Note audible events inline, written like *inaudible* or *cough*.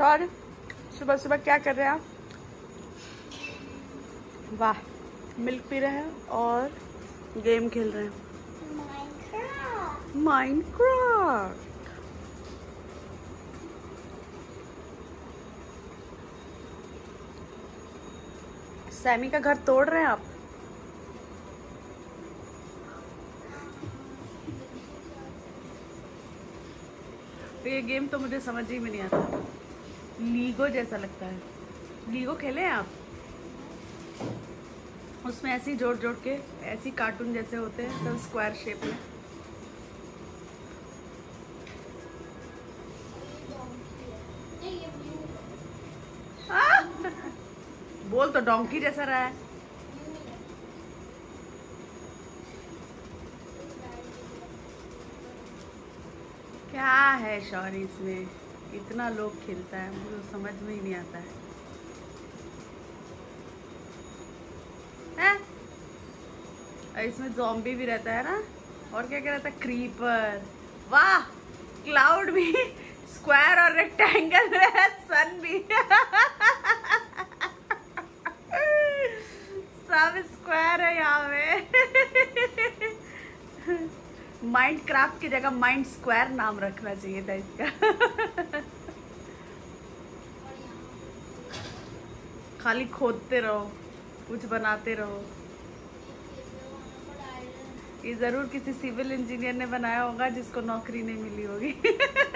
और सुबह सुबह क्या कर रहे हैं आप? वाह मिल्क पी रहे हैं और गेम खेल रहे हैं। माइनक्राफ्ट सैमी का घर तोड़ रहे हैं आप? तो ये गेम तो मुझे समझ ही में नहीं आता। लीगो जैसा लगता है। लीगो खेले आप? उसमें ऐसे जोड़ जोड़ के, ऐसी कार्टून जैसे होते हैं, सब स्क्वायर शेप में! बोल तो डोंकी जैसा रहा है। क्या है शौरी इसमें? इतना लोग खेलता है, मुझे समझ में ही नहीं आता है। हैं? इसमें जॉम्बी भी रहता है ना? और क्या क्या रहता है? क्रीपर वाह! क्लाउड भी *laughs* स्क्वायर और रेक्टेंगल है सन भी सब स्क्वायर है यहाँ में माइंड क्राफ्ट की जगह माइंड स्क्वायर नाम रखना चाहिए था इसका। खाली खोदते रहो, कुछ बनाते रहो। ये ज़रूर किसी सिविल इंजीनियर ने बनाया होगा जिसको नौकरी नहीं मिली होगी। *laughs*